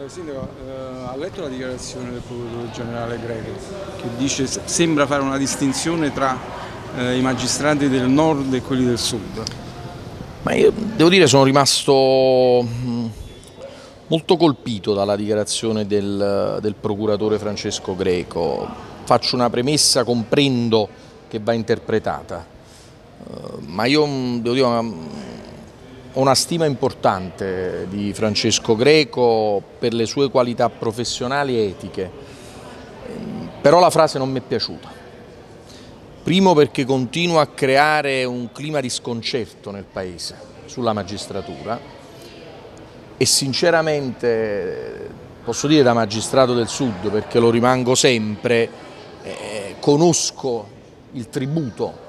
Eh, Sindaco, eh, ha letto la dichiarazione del procuratore generale Greco che dice sembra fare una distinzione tra eh, i magistrati del nord e quelli del sud. Ma io devo dire sono rimasto mh, molto colpito dalla dichiarazione del, del procuratore Francesco Greco. Faccio una premessa, comprendo che va interpretata, eh, ma io mh, devo dire una- ho una stima importante di Francesco Greco per le sue qualità professionali e etiche, Ehm, però la frase non mi è piaciuta. Primo perché continua a creare un clima di sconcerto nel Paese sulla magistratura e sinceramente posso dire da magistrato del Sud perché lo rimango sempre, eh, conosco il tributo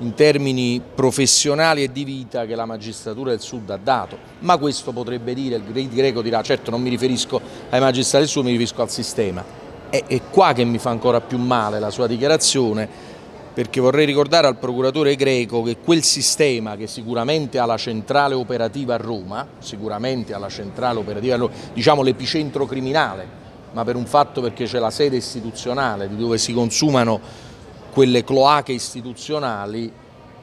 in termini professionali e di vita che la magistratura del Sud ha dato, ma questo potrebbe dire, il Gre- greco dirà certo non mi riferisco ai magistrati del Sud, mi riferisco al sistema. È, è qua che mi fa ancora più male la sua dichiarazione, perché vorrei ricordare al procuratore greco che quel sistema che sicuramente ha la centrale operativa a Roma, sicuramente ha la centrale operativa a Roma, diciamo l'epicentro criminale, ma per un fatto perché c'è la sede istituzionale di dove si consumano quelle cloache istituzionali,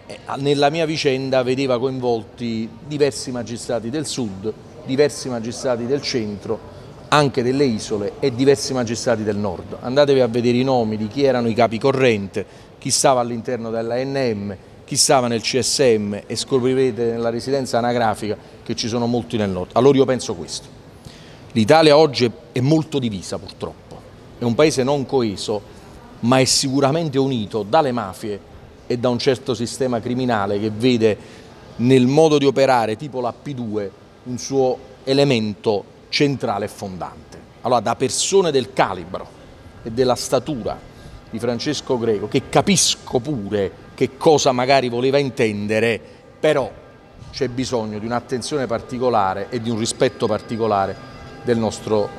eh, nella mia vicenda vedeva coinvolti diversi magistrati del sud, diversi magistrati del centro, anche delle isole e diversi magistrati del nord. Andatevi a vedere i nomi di chi erano i capi corrente, chi stava all'interno dell'ANM, chi stava nel CSM e scoprirete nella residenza anagrafica che ci sono molti nel nord. Allora io penso questo. L'Italia oggi è molto divisa purtroppo, è un paese non coeso, ma è sicuramente unito dalle mafie e da un certo sistema criminale che vede nel modo di operare tipo la P2 un suo elemento centrale e fondante. Allora da persone del calibro e della statura di Francesco Greco, che capisco pure che cosa magari voleva intendere, però c'è bisogno di un'attenzione particolare e di un rispetto particolare del nostro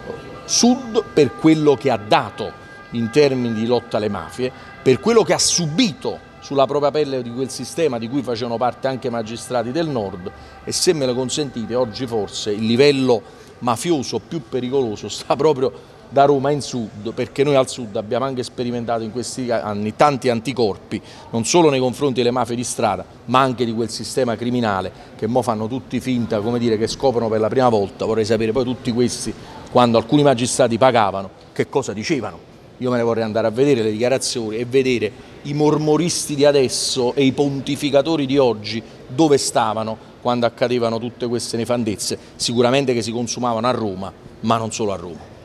Sud per quello che ha dato in termini di lotta alle mafie, per quello che ha subito sulla propria pelle di quel sistema di cui facevano parte anche magistrati del Nord e se me lo consentite oggi forse il livello mafioso più pericoloso sta proprio da Roma in sud, perché noi al sud abbiamo anche sperimentato in questi anni tanti anticorpi, non solo nei confronti delle mafie di strada, ma anche di quel sistema criminale che mo fanno tutti finta, come dire, che scoprono per la prima volta. Vorrei sapere poi tutti questi, quando alcuni magistrati pagavano, che cosa dicevano. Io me ne vorrei andare a vedere le dichiarazioni e vedere i mormoristi di adesso e i pontificatori di oggi dove stavano quando accadevano tutte queste nefandezze, sicuramente che si consumavano a Roma, ma non solo a Roma.